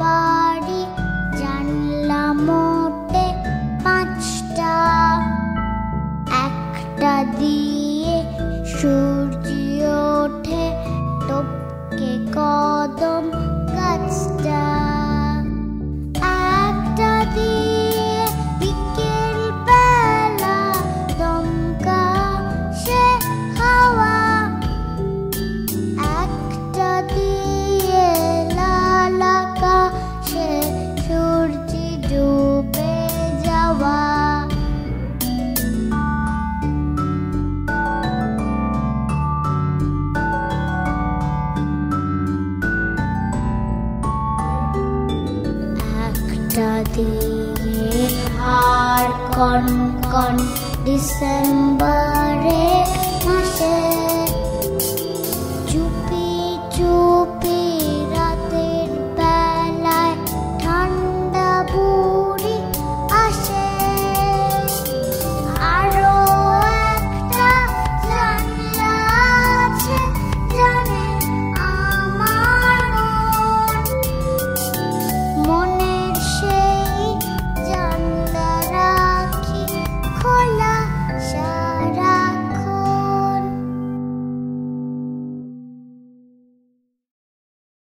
বাড়ি জানলা মোটে পাঁচটা। একটা দিয়ে সূর্য ওঠে টপকে কদম जाती है हार कौन कौन दिसंबर है